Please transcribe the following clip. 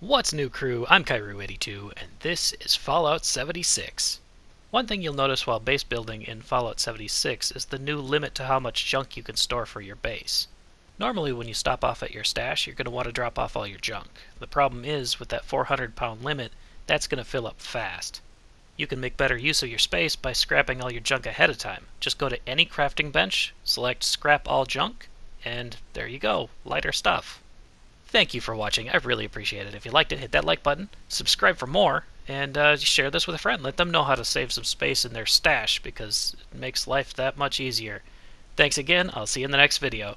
What's new, crew? I'm Kyru82, and this is Fallout 76. One thing you'll notice while base building in Fallout 76 is the new limit to how much junk you can store for your base. Normally, when you stop off at your stash, you're going to want to drop off all your junk. The problem is, with that 400 pound limit, that's going to fill up fast. You can make better use of your space by scrapping all your junk ahead of time. Just go to any crafting bench, select Scrap All Junk, and there you go, lighter stuff. Thank you for watching. I really appreciate it. If you liked it, hit that like button, subscribe for more, and uh, share this with a friend. Let them know how to save some space in their stash because it makes life that much easier. Thanks again. I'll see you in the next video.